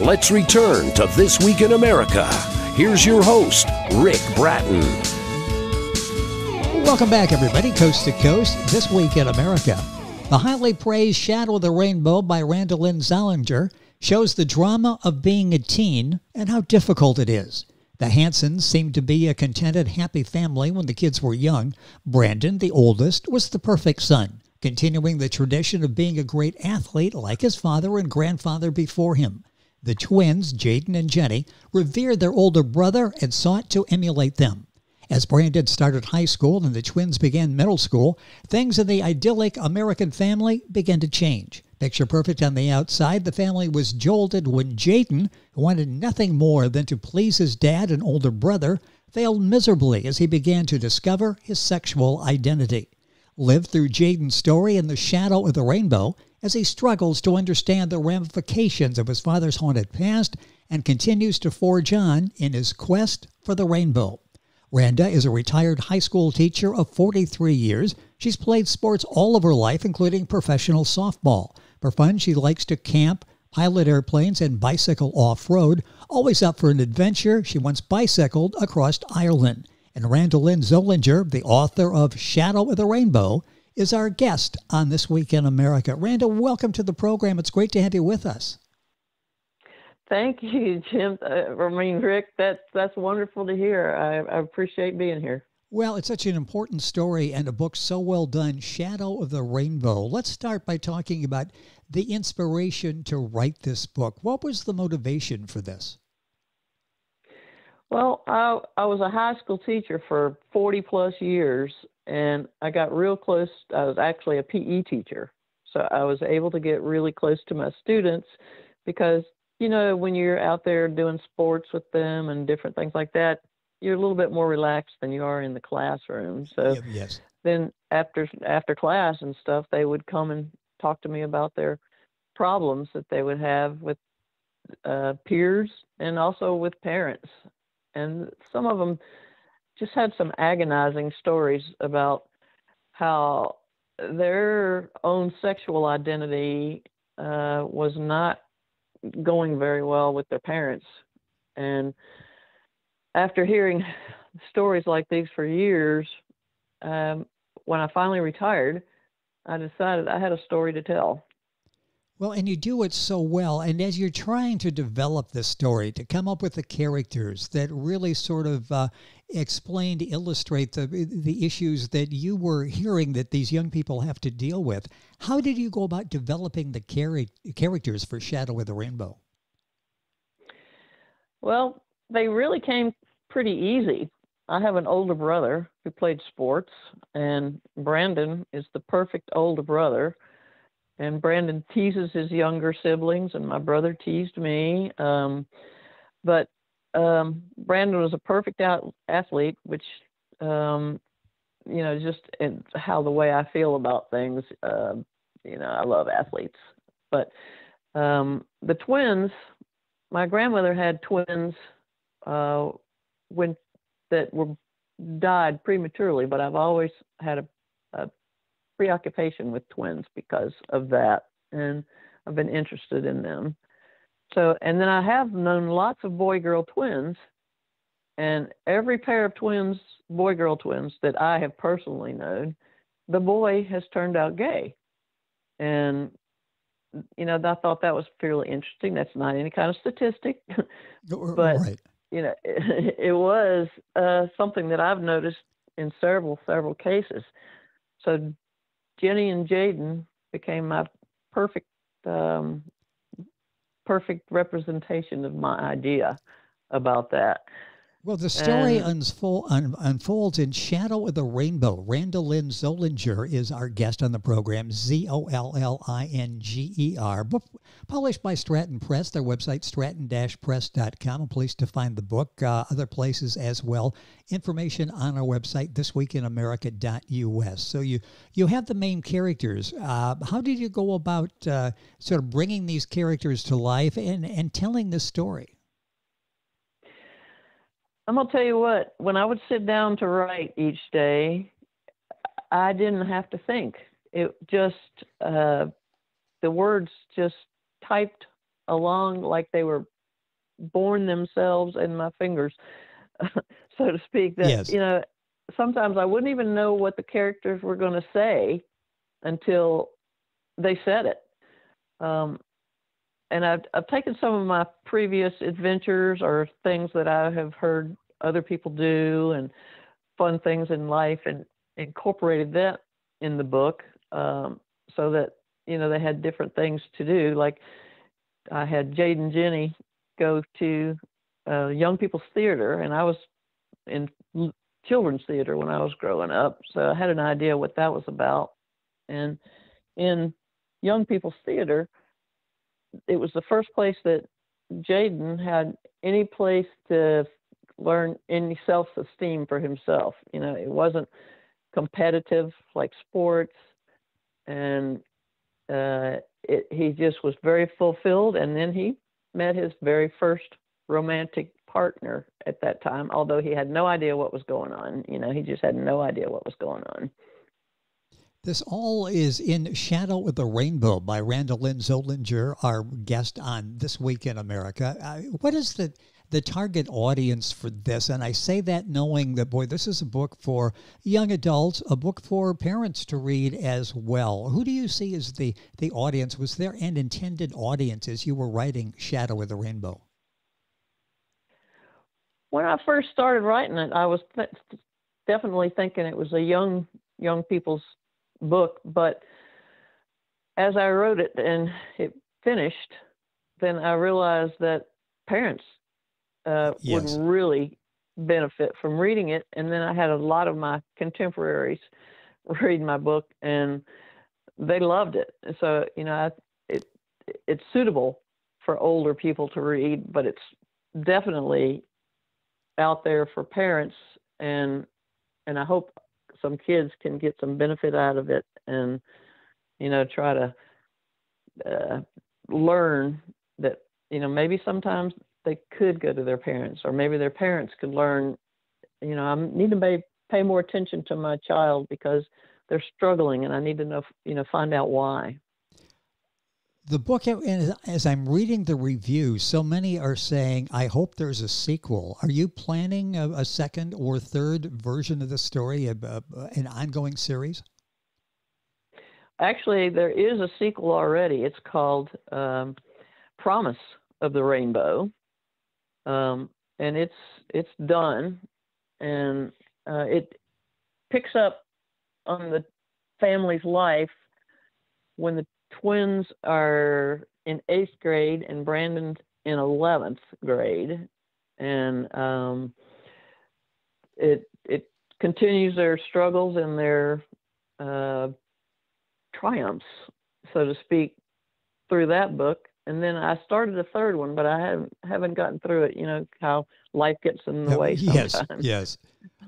Let's return to This Week in America. Here's your host, Ric Bratton. Welcome back, everybody, coast to coast. This Week in America. The highly praised Shadow of the Rainbow by Randa Lynne Zollinger shows the drama of being a teen and how difficult it is. The Hansens seemed to be a contented, happy family when the kids were young. Brandon, the oldest, was the perfect son, continuing the tradition of being a great athlete like his father and grandfather before him. The twins, Jaden and Jenny, revered their older brother and sought to emulate them. As Brandon started high school and the twins began middle school, things in the idyllic American family began to change. Picture perfect on the outside, the family was jolted when Jaden, who wanted nothing more than to please his dad and older brother, failed miserably as he began to discover his sexual identity. Live through Jaden's story in the shadow of the rainbow as he struggles to understand the ramifications of his father's haunted past and continues to forge on in his quest for the rainbow. Randa is a retired high school teacher of 43 years. She's played sports all of her life, including professional softball. For fun, she likes to camp, pilot airplanes, and bicycle off road. Always up for an adventure, she once bicycled across Ireland. And Randa Lynne Zollinger, the author of Shadow of the Rainbow, is our guest on This Week in America. Randa, welcome to the program. It's great to have you with us. Thank you, Jim. Uh, I mean, Ric, that's that's wonderful to hear. I, I appreciate being here. Well, it's such an important story and a book so well done, Shadow of the Rainbow. Let's start by talking about the inspiration to write this book. What was the motivation for this? Well, I, I was a high school teacher for 40 plus years, and I got real close. I was actually a PE teacher. So I was able to get really close to my students because you know, when you're out there doing sports with them and different things like that, you're a little bit more relaxed than you are in the classroom. So yes. then after after class and stuff, they would come and talk to me about their problems that they would have with uh, peers and also with parents. And some of them just had some agonizing stories about how their own sexual identity uh, was not going very well with their parents. And after hearing stories like these for years, um, when I finally retired, I decided I had a story to tell. Well, and you do it so well. And as you're trying to develop the story, to come up with the characters that really sort of uh, explain to illustrate the the issues that you were hearing that these young people have to deal with, how did you go about developing the char- characters for Shadow of the Rainbow? Well, they really came pretty easy. I have an older brother who played sports, and Brandon is the perfect older brother and Brandon teases his younger siblings, and my brother teased me. Um, but um, Brandon was a perfect out- athlete, which um, you know, just in how the way I feel about things. Uh, you know, I love athletes, but um, the twins. My grandmother had twins uh, when that were died prematurely, but I've always had a, a preoccupation with twins because of that, and I've been interested in them. So, and then I have known lots of boy girl twins, and every pair of twins, boy girl twins that I have personally known, the boy has turned out gay. And, you know, I thought that was fairly interesting. That's not any kind of statistic, but, right. you know, it, it was uh, something that I've noticed in several, several cases. So Jenny and Jaden became my perfect um, perfect representation of my idea about that. Well, the story unfold, un, unfolds in Shadow of the Rainbow. Randa Lynne Zollinger is our guest on the program, Z O L L I N G E R. Book published by Stratton Press, their website, stratton press.com, a place to find the book, uh, other places as well. Information on our website, thisweekinamerica.us. So you, you have the main characters. Uh, how did you go about uh, sort of bringing these characters to life and, and telling this story? I'm gonna tell you what. When I would sit down to write each day, I didn't have to think. It just uh, the words just typed along like they were born themselves in my fingers, so to speak. That Yes. you know, sometimes I wouldn't even know what the characters were going to say until they said it. Um, and I've, I've taken some of my previous adventures or things that I have heard other people do and fun things in life and incorporated that in the book um, so that you know they had different things to do. Like i had jade and jenny go to uh, young people's theater and i was in children's theater when i was growing up so i had an idea what that was about. And in young people's theater it was the first place that jaden had any place to learn any self-esteem for himself. You know it wasn't competitive like sports and uh, it, he just was very fulfilled and then he met his very first romantic partner at that time although he had no idea what was going on. You know he just had no idea what was going on This all is in Shadow of the Rainbow by Randa Lynne Zollinger, our guest on This Week in America. Uh, what is the, the target audience for this? And I say that knowing that, boy, this is a book for young adults, a book for parents to read as well. Who do you see as the, the audience? Was there an intended audience as you were writing Shadow of the Rainbow? when i first started writing it i was definitely thinking it was a young young people's book but as i wrote it and it finished then i realized that parents uh, Yes. would really benefit from reading it. And then i had a lot of my contemporaries read my book and they loved it. So you know I, it it's suitable for older people to read but it's definitely out there for parents. And and I hope some kids can get some benefit out of it and you know try to uh, learn that you know maybe sometimes they could go to their parents or maybe their parents could learn you know I need to pay, pay more attention to my child because they're struggling and I need to know you know find out why The book, and as- I'm reading the reviews, so many are saying, I hope there's a sequel. Are you planning a, a second or third version of the story, a, a, an ongoing series? Actually, there is a sequel already. It's called um, Promise of the Rainbow, um, and it's it's done, and uh, it picks up on the family's life when the twins are in eighth grade and Brandon's in eleventh grade, and um, it it continues their struggles and their uh, triumphs, so to speak, through that book. And then I started a third one, but I haven't haven't gotten through it. You know how life gets in the way yes, sometimes. yes.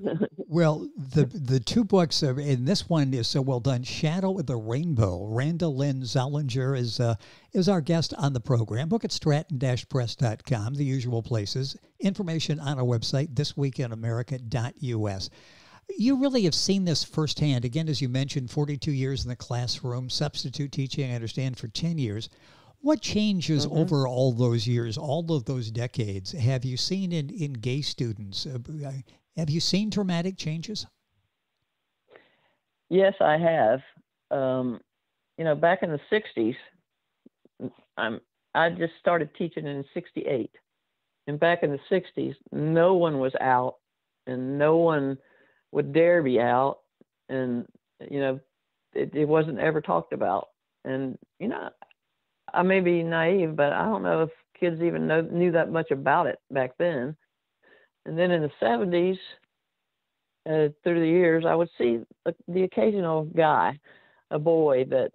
well, the the two books, are, and this one is so well done. Shadow of the Rainbow. Randa Lynne Zollinger is uh, is our guest on the program. Book at stratton-press.com, the usual places. Information on our website, thisweekinamerica.us. You really have seen this firsthand. Again, as you mentioned, 42 years in the classroom, substitute teaching, I understand, for 10 years. What changes over all those years, all of those decades, have you seen in, in gay students? Uh, have you seen dramatic changes? Yes, I have. Um, you know, back in the '60s, I'm I just started teaching in '68, and back in the '60s, no one was out, and no one would dare be out, and you know, it, it wasn't ever talked about. And you know, I may be naive, but I don't know if kids even know, knew that much about it back then. And then in the '70s, uh, through the years, I would see the, the occasional guy, a boy that,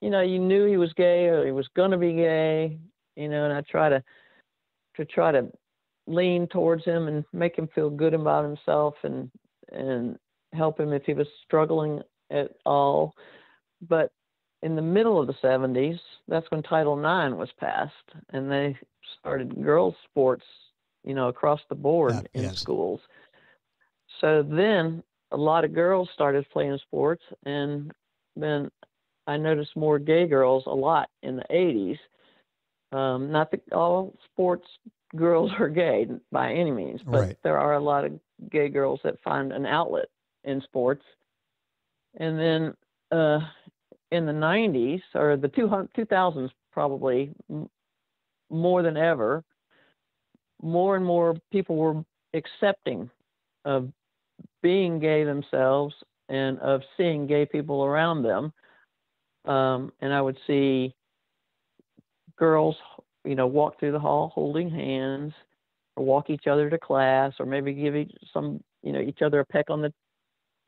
you know, you knew he was gay or he was going to be gay, you know, and I try to, to try to lean towards him and make him feel good about himself and, and help him if he was struggling at all. But in the middle of the 70s, that's when Title IX was passed and they started girls' sports, you know, across the board Uh, in yes. schools. So then a lot of girls started playing sports, and then I noticed more gay girls a lot in the 80s. Um, not that all sports girls are gay by any means, but Right. there are a lot of gay girls that find an outlet in sports. And then uh, in the 90s or the 200, 2000s, probably more than ever, more and more people were accepting of being gay themselves and of seeing gay people around them. Um, and I would see girls, you know, walk through the hall holding hands, or walk each other to class, or maybe give each some, you know, each other a peck on the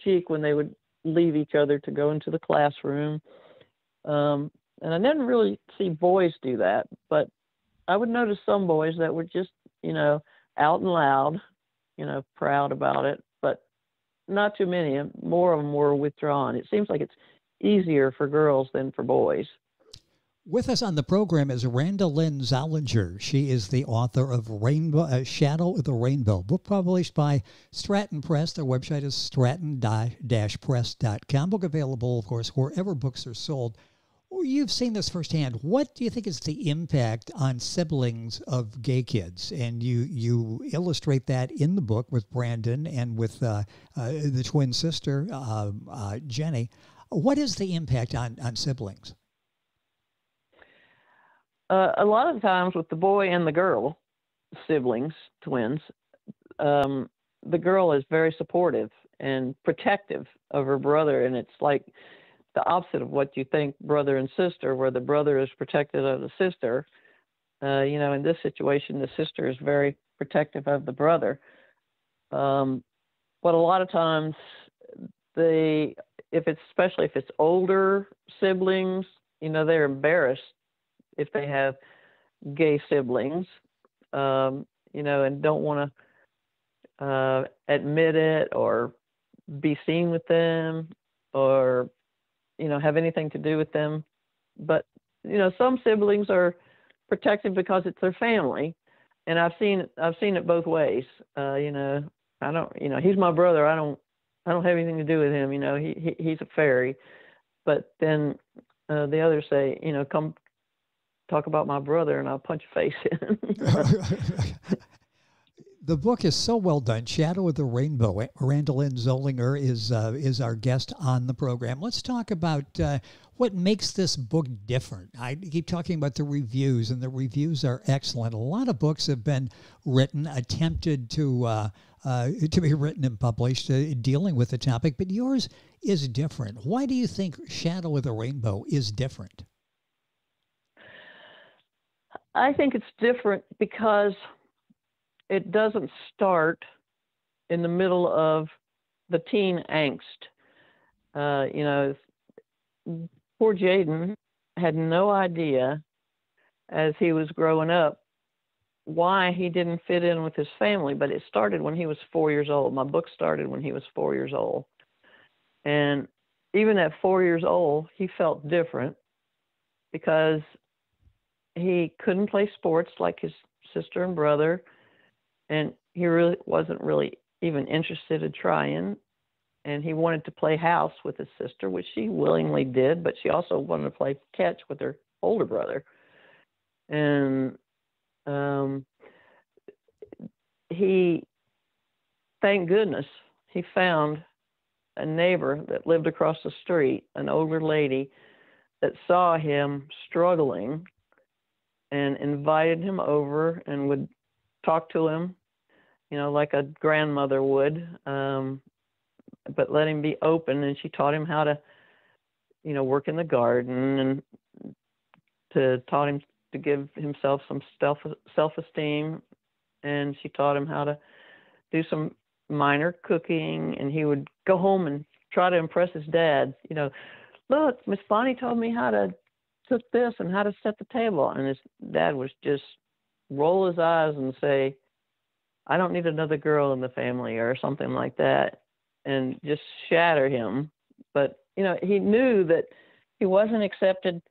cheek when they would leave each other to go into the classroom. Um, and I didn't really see boys do that, but I would notice some boys that were just, you know, out and loud, you know, proud about it, but not too many. More of them were withdrawn. It seems like it's easier for girls than for boys. With us on the program is Randa Lynne Zollinger. She is the author of Rainbow uh, Shadow of the Rainbow, book published by Stratton Press. Their website is stratton-press.com. Book available, of course, wherever books are sold. You've seen this firsthand. What do you think is the impact on siblings of gay kids? And you you illustrate that in the book with Brandon and with uh, uh, the twin sister uh, uh, Jenny. What is the impact on on siblings? Uh, a lot of times with the boy and the girl siblings twins um, the girl is very supportive and protective of her brother and it's like the opposite of what you think brother and sister where the brother is protective of the sister. Uh, you know in this situation the sister is very protective of the brother. Um, but a lot of times they if it's especially if it's older siblings you know they're embarrassed if they have gay siblings, um, you know, and don't want to uh, admit it or be seen with them or, you know, have anything to do with them. But, you know, some siblings are protected because it's their family. And I've seen I've seen it both ways. Uh, you know, I don't, you know, he's my brother. I don't, I don't have anything to do with him. You know, he, he he's a fairy. But then uh, the others say, you know, come talk about my brother and I'll punch your face in. the book is so well done. Shadow of the Rainbow. Randa Lynne Zollinger is uh, is our guest on the program. Let's talk about uh, what makes this book different. I keep talking about the reviews, and the reviews are excellent. A lot of books have been written, attempted to uh, uh, to be written and published, uh, dealing with the topic, but yours is different. Why do you think Shadow of the Rainbow is different? I think it's different because it doesn't start in the middle of the teen angst. Uh, you know, poor Jaden had no idea as he was growing up why he didn't fit in with his family, but it started when he was four years old. My book started when he was four years old. And even at four years old, he felt different because he couldn't play sports like his sister and brother, and he really wasn't really even interested in trying. And he wanted to play house with his sister, which she willingly did, but she also wanted to play catch with her older brother. And um, he, thank goodness, he found a neighbor that lived across the street, an older lady that saw him struggling and invited him over and would talk to him, you know, like a grandmother would, um, but let him be open. And she taught him how to, you know, work in the garden and to taught him to give himself some self self esteem. And she taught him how to do some minor cooking. And he would go home and try to impress his dad. You know, look, Miss Bonnie told me how to cook this and how to set the table. And his dad was just roll his eyes and say, I don't need another girl in the family or something like that and just shatter him. But, you know, he knew that he wasn't accepted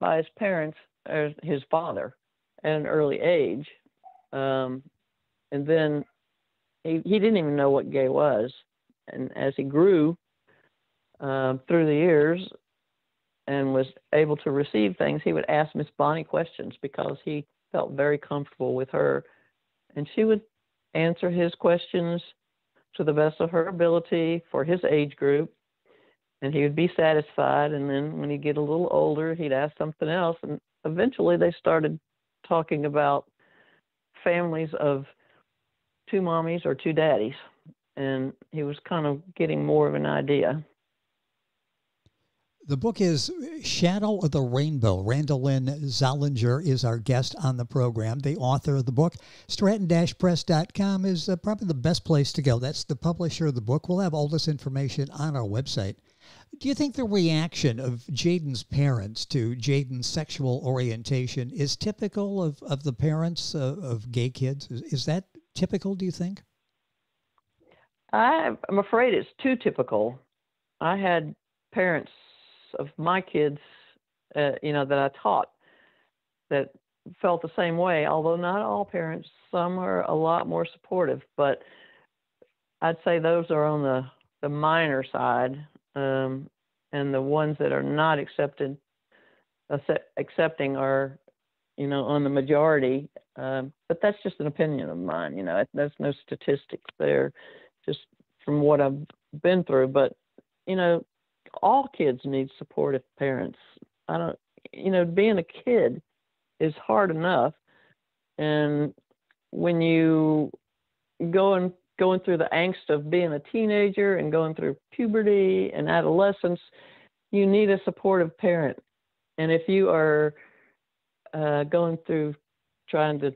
by his parents or his father at an early age. Um, and then he, he didn't even know what gay was. And as he grew uh, through the years, and was able to receive things, he would ask Miss Bonnie questions because he felt very comfortable with her. And she would answer his questions to the best of her ability for his age group. And he would be satisfied. And then when he'd get a little older, he'd ask something else. And eventually they started talking about families of two mommies or two daddies. And he was kind of getting more of an idea. The book is Shadow of the Rainbow. Randa Lynne Zollinger is our guest on the program, the author of the book. Stratton-press.com is uh, probably the best place to go. That's the publisher of the book. We'll have all this information on our website. Do you think the reaction of Jaden's parents to Jaden's sexual orientation is typical of, of the parents of, of gay kids? Is, is that typical, do you think? I'm afraid it's too typical. I had parents of my kids, uh, you know, that I taught that felt the same way. Although not all parents, some are a lot more supportive, but I'd say those are on the the minor side, um, and the ones that are not accepted accepting are, you know, on the majority. Um, but that's just an opinion of mine. You know, there's no statistics there, just from what I've been through. But you know, all kids need supportive parents. I don't, you know, being a kid is hard enough, and when you go and going through the angst of being a teenager and going through puberty and adolescence, you need a supportive parent. And if you are uh, going through trying to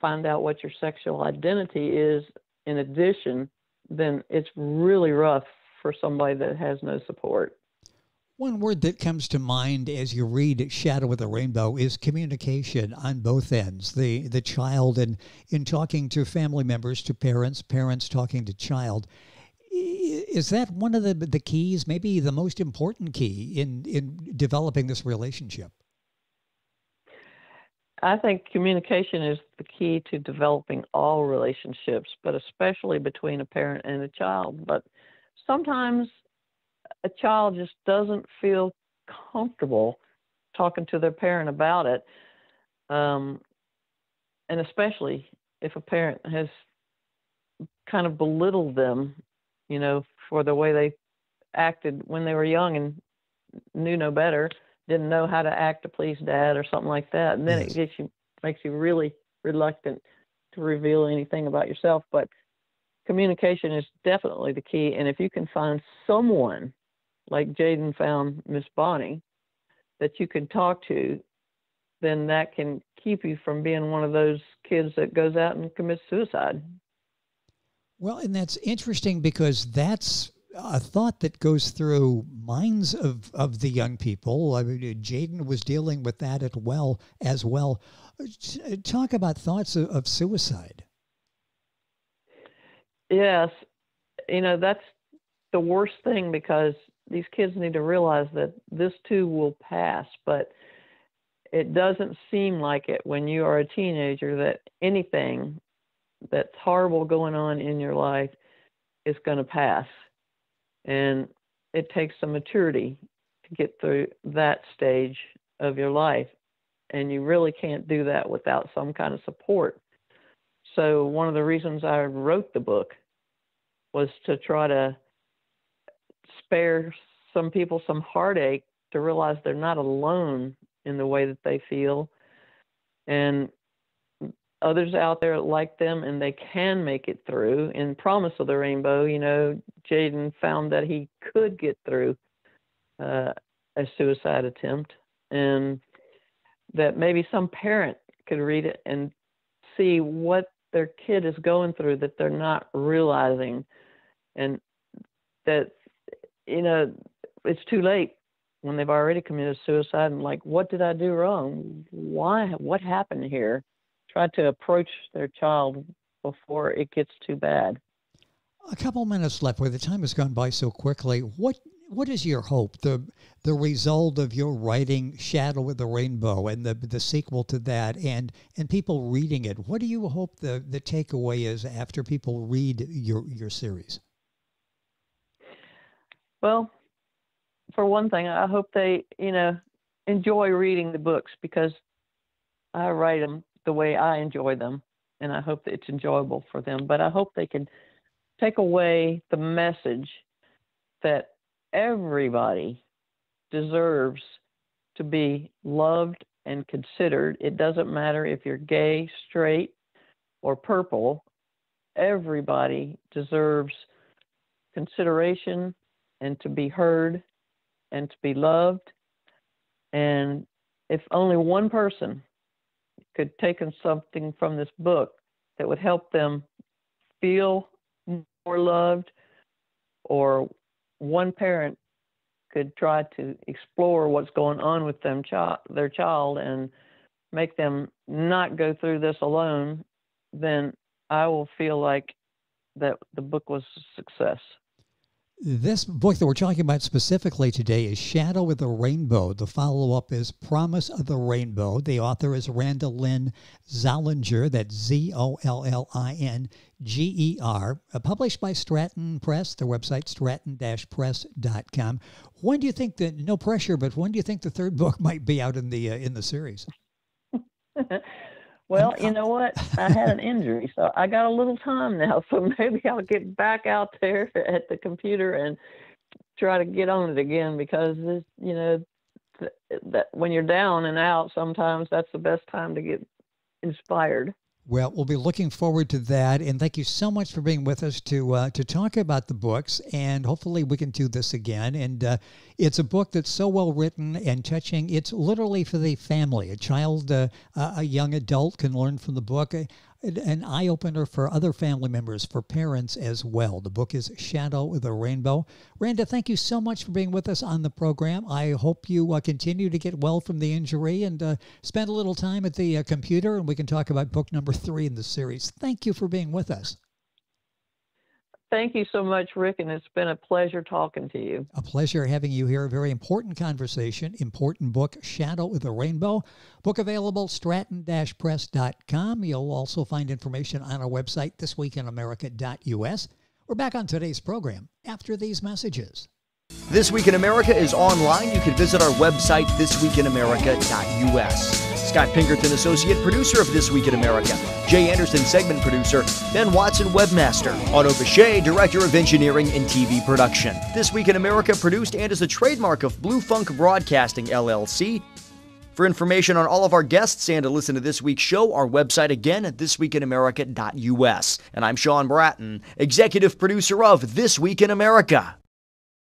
find out what your sexual identity is in addition, then it's really rough for somebody that has no support. One word that comes to mind as you read Shadow of the Rainbow is communication on both ends. The the child and in talking to family members, to parents, parents talking to child. Is that one of the the keys, maybe the most important key in in developing this relationship? I think communication is the key to developing all relationships, but especially between a parent and a child. But sometimes a child just doesn't feel comfortable talking to their parent about it, um, and especially if a parent has kind of belittled them, you know, for the way they acted when they were young and knew no better, didn't know how to act to please dad or something like that, and then yes. it gets you makes you really reluctant to reveal anything about yourself. But communication is definitely the key, and if you can find someone like Jaden found Miss Bonnie, that you can talk to, then that can keep you from being one of those kids that goes out and commits suicide. Well, and that's interesting because that's a thought that goes through minds of, of the young people. I mean, Jaden was dealing with that as well. As well, talk about thoughts of, of suicide. Yes, you know that's the worst thing because these kids need to realize that this too will pass, but it doesn't seem like it when you are a teenager that anything that's horrible going on in your life is going to pass. And it takes some maturity to get through that stage of your life. And you really can't do that without some kind of support. So, one of the reasons I wrote the book was to try to spare some people some heartache to realize they're not alone in the way that they feel. And others out there like them and they can make it through. In promise of the rainbow you know jaden found that he could get through uh, a suicide attempt. And that maybe some parent could read it and see what their kid is going through that they're not realizing. And that you know, it's too late when they've already committed suicide and like, what did I do wrong? Why? What happened here? Try to approach their child before it gets too bad. A couple minutes left. Where the time has gone by so quickly. What what is your hope? The the result of your writing Shadow of the Rainbow and the the sequel to that and and people reading it. What do you hope the the takeaway is after people read your your series? Well, for one thing, I hope they, you know, enjoy reading the books because I write them the way I enjoy them, and I hope that it's enjoyable for them. But I hope they can take away the message that everybody deserves to be loved and considered. It doesn't matter if you're gay, straight, or purple. Everybody deserves consideration and to be heard and to be loved. And if only one person could take in something from this book that would help them feel more loved, or one parent could try to explore what's going on with them child, their child and make them not go through this alone, then I will feel like that the book was a success. This book that we're talking about specifically today is Shadow of the Rainbow. The follow up is Promise of the Rainbow. The author is Randa Lynne Zollinger, that's Z O L L I N G E R, uh, published by Stratton Press, their website, stratton press.com. When do you think that, no pressure, but when do you think the third book might be out in the, uh, in the series? Well, you know what? I had an injury, so I got a little time now. So maybe I'll get back out there at the computer and try to get on it again because this, you know, th- that when you're down and out, sometimes that's the best time to get inspired. Well, we'll be looking forward to that, and thank you so much for being with us to uh, to talk about the books. And hopefully, we can do this again. And uh, it's a book that's so well written and touching. It's literally for the family. A child, uh, a young adult can learn from the book an eye opener for other family members, for parents as well. The book is Shadow of the Rainbow. Randa, thank you so much for being with us on the program. I hope you uh, continue to get well from the injury and uh, spend a little time at the uh, computer, and we can talk about book number three in the series. Thank you for being with us. Thank you so much, Ric, and it's been a pleasure talking to you. A pleasure having you here. A very important conversation, important book, Shadow of the Rainbow. Book available, stratton-press.com. You'll also find information on our website, thisweekinamerica.us. We're back on today's program after these messages. This Week in America is online. You can visit our website, thisweekinamerica.us. Scott Pinkerton, Associate Producer of This Week in America. Jay Anderson, Segment Producer. Ben Watson, Webmaster. Otto Bechet, Director of Engineering and TV Production. This Week in America produced and is a trademark of Blue Funk Broadcasting, LLC. For information on all of our guests and to listen to this week's show, our website again at thisweekinamerica.us. And I'm Sean Bratton, executive producer of This Week in America.